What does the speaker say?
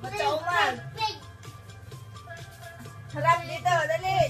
Machoman. Harap dito, đi.